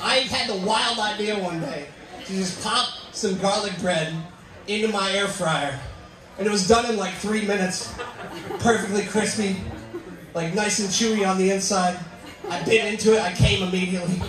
I had the wild idea one day to just pop some garlic bread into my air fryer. And it was done in like three minutes. Perfectly crispy, like nice and chewy on the inside. I bit into it, I came immediately.